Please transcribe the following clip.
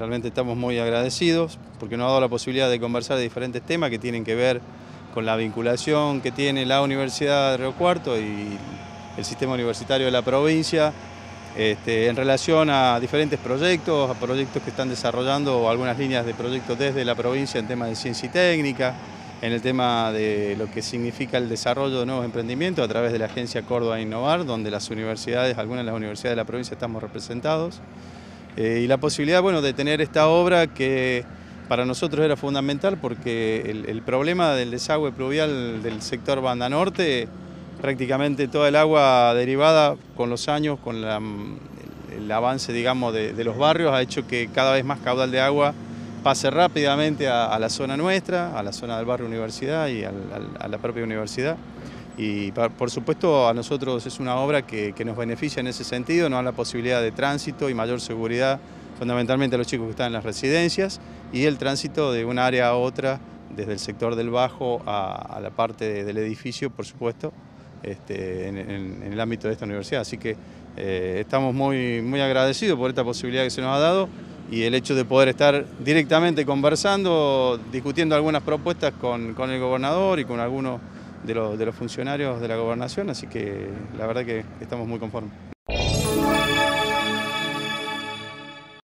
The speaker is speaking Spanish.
realmente estamos muy agradecidos porque nos ha dado la posibilidad de conversar de diferentes temas que tienen que ver con la vinculación que tiene la Universidad de Río Cuarto y el sistema universitario de la provincia este, en relación a diferentes proyectos, a proyectos que están desarrollando algunas líneas de proyectos desde la provincia en temas de ciencia y técnica, en el tema de lo que significa el desarrollo de nuevos emprendimientos a través de la agencia Córdoba Innovar, donde las universidades, algunas de las universidades de la provincia estamos representados, eh, y la posibilidad bueno, de tener esta obra que para nosotros era fundamental porque el, problema del desagüe pluvial del sector Banda Norte prácticamente toda el agua derivada con los años, con el avance digamos, de, los barrios, ha hecho que cada vez más caudal de agua pase rápidamente a, la zona nuestra, a la zona del barrio Universidad y a la propia universidad. Y por supuesto a nosotros es una obra que, nos beneficia en ese sentido, nos da la posibilidad de tránsito y mayor seguridad fundamentalmente a los chicos que están en las residencias y el tránsito de una área a otra desde el sector del bajo a la parte del edificio, por supuesto, este, en, el ámbito de esta universidad. Así que eh, estamos muy, muy agradecidos por esta posibilidad que se nos ha dado y el hecho de poder estar directamente conversando, discutiendo algunas propuestas con, el gobernador y con algunos de los, de los funcionarios de la gobernación, así que la verdad que estamos muy conformes.